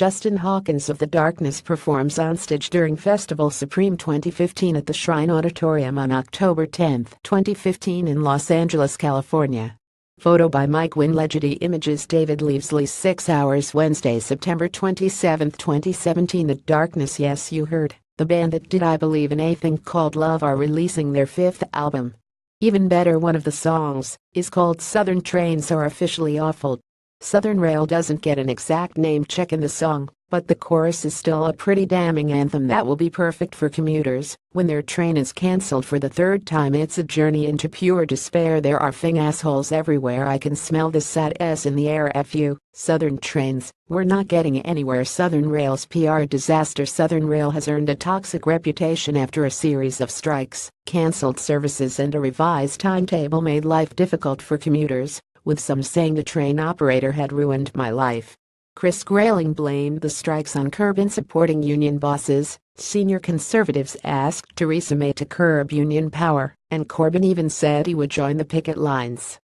Justin Hawkins of The Darkness performs onstage during Festival Supreme 2015 at the Shrine Auditorium on October 10, 2015 in Los Angeles, California. Photo by Mike Windle/Getty Images David Leavesley 6 hours Wednesday, September 27, 2017 The Darkness Yes you heard, the band that did I Believe in a Thing Called Love are releasing their fifth album. Even better one of the songs is called Southern Trains Are Officially Awful. Southern Rail doesn't get an exact name check in the song, but the chorus is still a pretty damning anthem that will be perfect for commuters when their train is cancelled for the third time. It's a journey into pure despair. There are fing assholes everywhere. I can smell the sad S in the air. Fu, Southern trains, we're not getting anywhere. Southern Rail's PR disaster. Southern Rail has earned a toxic reputation after a series of strikes, cancelled services, and a revised timetable made life difficult for commuters with some saying the train operator had ruined my life. Chris Grayling blamed the strikes on Corbyn supporting union bosses. Senior conservatives asked Theresa May to curb union power, and Corbyn even said he would join the picket lines.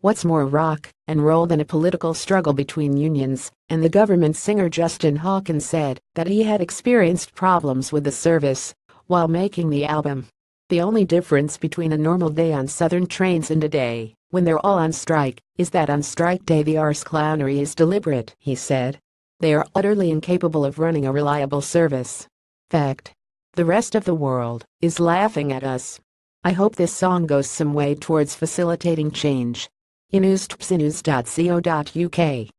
What's more rock and roll than a political struggle between unions? And the government singer Justin Hawkins said that he had experienced problems with the service while making the album. The only difference between a normal day on Southern trains and a day when they're all on strike is that on strike day the arse clownery is deliberate, he said. They are utterly incapable of running a reliable service. Fact. The rest of the world is laughing at us. I hope this song goes some way towards facilitating change. Inustpsinus.co.uk